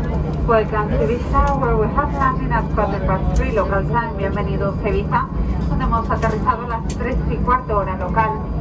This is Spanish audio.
Welcome to Ibiza, where we have landing at quarter past 3 local time. Bienvenidos a Ibiza, donde hemos aterrizado a las 3 y cuarto hora local.